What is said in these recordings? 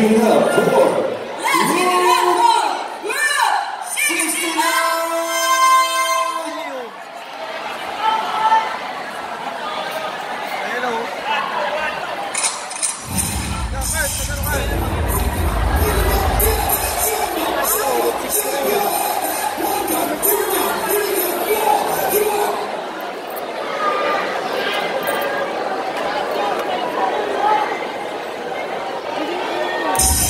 いうような Yes!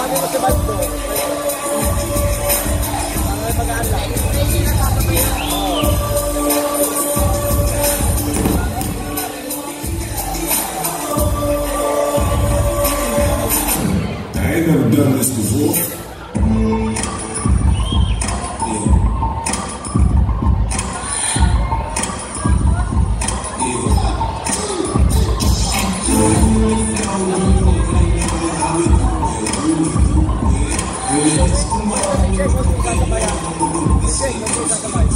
Tawagin mo si Baldo. Para may pag-aalam. I ain't never done this before. Thanks.